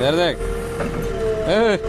Erdek. Evet.